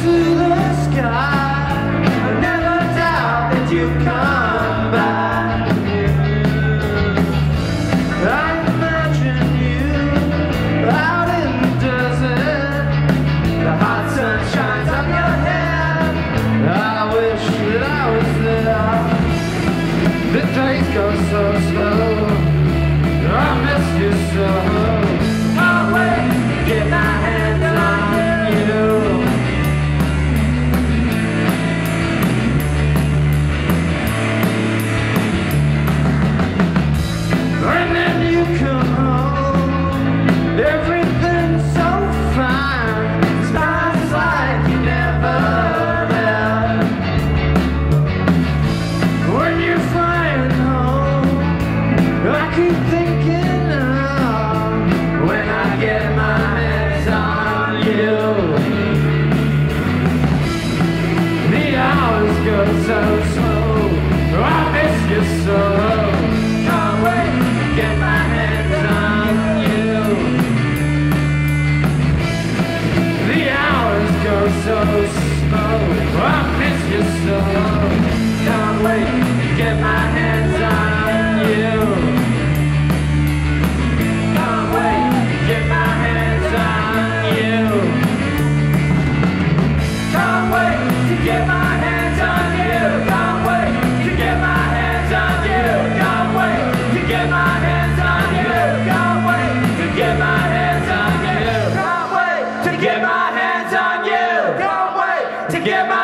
to come? get my hands on you. Can't wait to get my